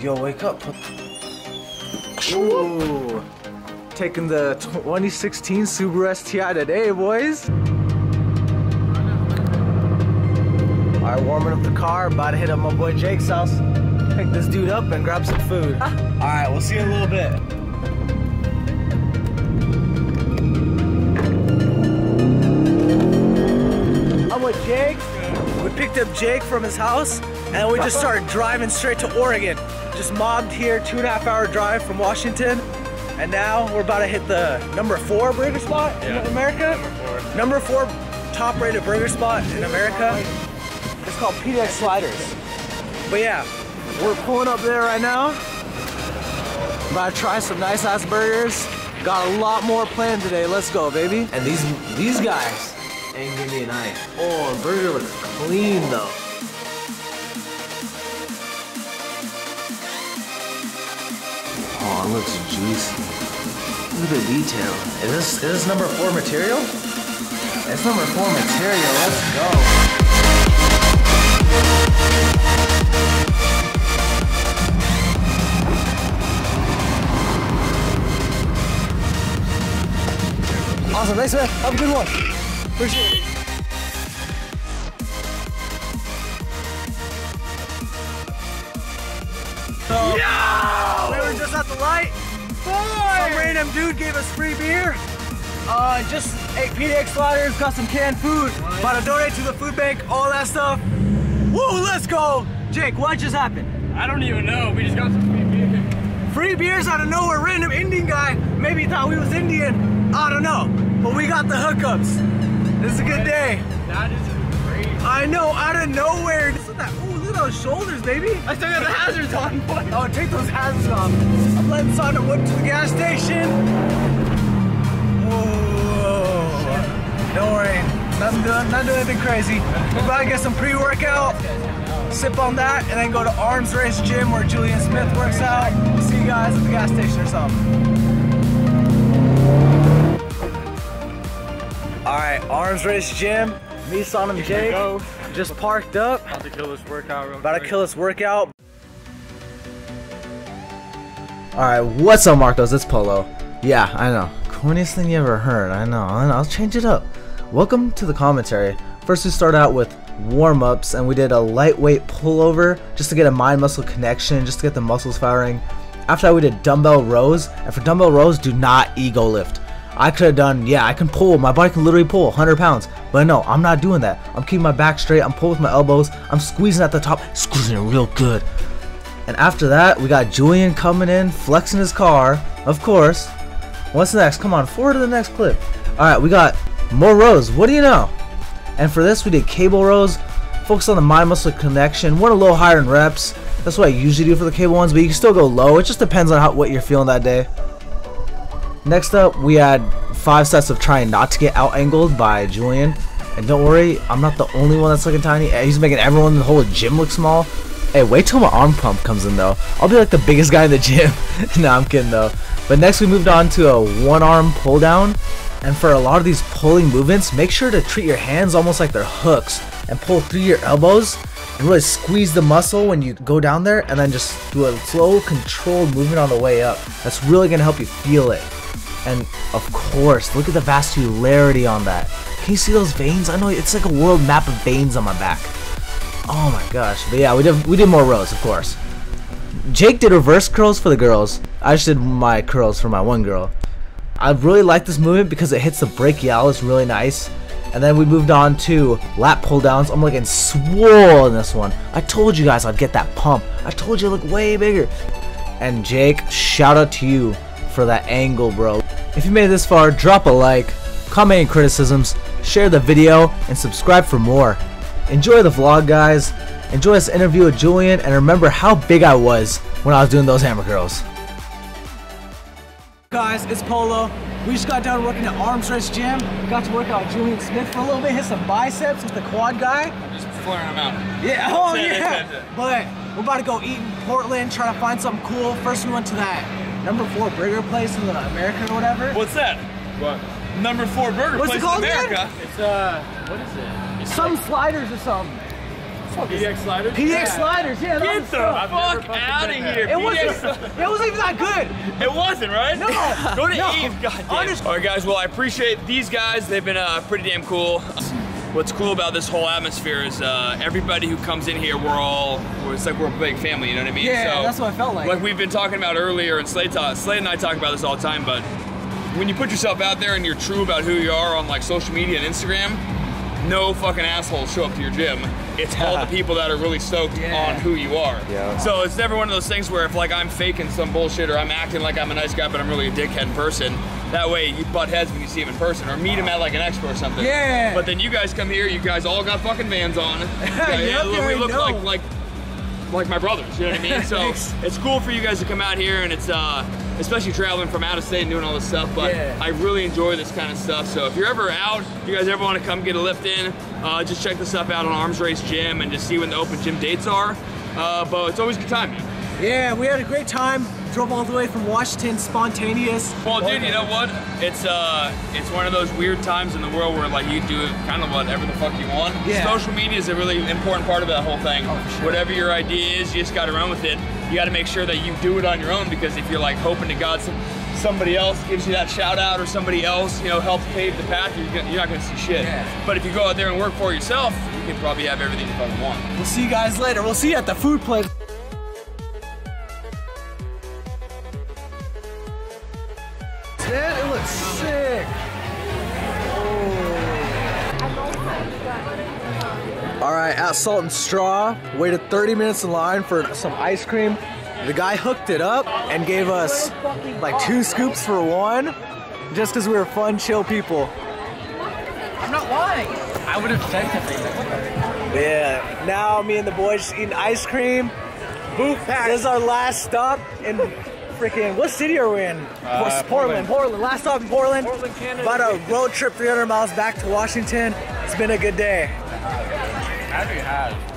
Yo, wake up. Ooh. Taking the 2016 Subaru STI today, boys. Alright, warming up the car. About to hit up my boy Jake's house. Pick this dude up and grab some food. Ah. Alright, we'll see you in a little bit. I'm with Jake. We picked up Jake from his house and we just uh-huh. started driving straight to Oregon. Just mobbed here, two and a half hour drive from Washington. And now we're about to hit the number four burger spot in America. Number four. top rated burger spot in America. It's called PDX Sliders. But yeah, we're pulling up there right now. About to try some nice ass burgers. Got a lot more planned today. Let's go, baby. And these these guys ain't give me an eye. Oh, burger looks clean though. Looks juicy. Look at the detail. Is this is this number four material? It's number four material. Let's go. Awesome. Thanks, man. Have a good one. Appreciate it. Random dude gave us free beer. Uh, just ate PDX sliders, got some canned food. About to donate to the food bank, all that stuff. Woo, let's go. Jake, what just happened? I don't even know. We just got some free beer. Free beers out of nowhere, random Indian guy. Maybe thought we was Indian. I don't know. But we got the hookups. This is a good day. That is crazy. I know, out of nowhere. Look at that. Ooh, look at those shoulders, baby. I still got the hazards on. Boy. Oh, take those hazards off. I'm letting Sonic whip to the gas station. Whoa. Don't worry. Nothing doing, not doing anything crazy. We're about to get some pre-workout, sip on that, and then go to Arms Race Gym where Julian Smith works out. See you guys at the gas station or something. All right, Arms Race Gym. Me, Son, and Here we Jake go. Just parked up. About to kill this workout About to kill this workout. Alright, what's up, Marcos? It's Polo. Yeah, I know. Corniest thing you ever heard. I know. I know. I'll change it up. Welcome to the commentary. First, we start out with warm ups, and we did a lightweight pullover just to get a mind muscle connection, just to get the muscles firing. After that, we did dumbbell rows, and for dumbbell rows, do not ego lift. I could have done, yeah, I can pull. My body can literally pull 100 pounds. But no, I'm not doing that. I'm keeping my back straight. I'm pulling with my elbows. I'm squeezing at the top, squeezing real good. And after that, we got Julian coming in, flexing his car, of course. What's next? Come on, forward to the next clip. Alright, we got more rows. What do you know? And for this, we did cable rows, focus on the mind muscle connection, went a little higher in reps. That's what I usually do for the cable ones, but you can still go low. It just depends on how, what you're feeling that day. Next up, we had five sets of trying not to get out angled by Julian. And don't worry, I'm not the only one that's looking tiny. He's making everyone in the whole gym look small. Hey, wait till my arm pump comes in though. I'll be like the biggest guy in the gym. no, I'm kidding though. But next we moved on to a one arm pull down. And for a lot of these pulling movements, make sure to treat your hands almost like they're hooks and pull through your elbows and really squeeze the muscle when you go down there and then just do a slow controlled movement on the way up. That's really gonna help you feel it. And of course, look at the vascularity on that. Can you see those veins? I know it's like a world map of veins on my back. Oh my gosh. But yeah, we did we did more rows, of course. Jake did reverse curls for the girls. I just did my curls for my one girl. I really like this movement because it hits the brachialis really nice. And then we moved on to lat pull downs. I'm looking swole in this one. I told you guys I'd get that pump. I told you I look way bigger. And Jake, shout out to you for that angle, bro. If you made it this far, drop a like, comment any criticisms, share the video, and subscribe for more. Enjoy the vlog, guys. Enjoy this interview with Julian, and remember how big I was when I was doing those hammer curls. Guys, it's Polo. We just got done working at Arms Race Gym. We Got to work out with Julian Smith for a little bit, hit some biceps with the quad guy. I'm just flaring them out. Yeah, oh That's it, yeah. But we're about to go eat in Portland, try to find something cool. First, we went to that number four burger place in America or whatever. What's that? What? Number four burger What's it place called in again? America. It's uh, what is it? It's Some sliders or something. PDX sliders? PDX sliders, yeah. Get the fuck out of here. It wasn't. It wasn't even that good. It wasn't, right? No. Go to No. Eve, goddamn. Honest- All right, guys. Well, I appreciate these guys. They've been uh, pretty damn cool. What's cool about this whole atmosphere is uh, everybody who comes in here, we're all, it's like we're a big family, you know what I mean? Yeah, that's what I felt like. Like we've been talking about earlier, and Slade, talk, Slade and I talk about this all the time, but when you put yourself out there and you're true about who you are on like social media and Instagram, no fucking assholes show up to your gym. It's all the people that are really stoked Yeah. on who you are. Yeah. So it's never one of those things where if like I'm faking some bullshit or I'm acting like I'm a nice guy but I'm really a dickhead in person. That way you butt heads when you see him in person or meet him at like an expo or something. Yeah. But then you guys come here, you guys all got fucking vans on. Yeah, you we look know. like like like my brothers, you know what I mean? So it's cool for you guys to come out here and it's uh especially traveling from out of state and doing all this stuff, but Yeah. I really enjoy this kind of stuff. So if you're ever out, if you guys ever want to come get a lift in, uh, just check this stuff out on Arms Race Gym and just see when the open gym dates are. Uh, but it's always a good time, man. Yeah, we had a great time. Drove all the way from Washington, spontaneous. Well, dude, you know what? It's uh, it's one of those weird times in the world where like you do kind of whatever the fuck you want. Yeah. Social media is a really important part of that whole thing. Oh, sure. Whatever your idea is, you just got to run with it. You got to make sure that you do it on your own because if you're like hoping to God some, somebody else gives you that shout out or somebody else you know helps pave the path, you're, gonna, you're not gonna see shit. Yeah. But if you go out there and work for yourself, you can probably have everything you fucking want. We'll see you guys later. We'll see you at the food place. Looks sick. Oh. All right, at Salt and Straw, waited 30 minutes in line for some ice cream. The guy hooked it up and gave us like two scoops for one, just because we were fun, chill people. I'm not lying. I would have technically. Yeah, now me and the boys just eating ice cream. Booth pack. This is our last stop in freaking what city are we in? Uh, Portland, Portland. Last stop in Portland. Portland, Canada. About a road trip 300 miles back to Washington. It's been a good day. As we have.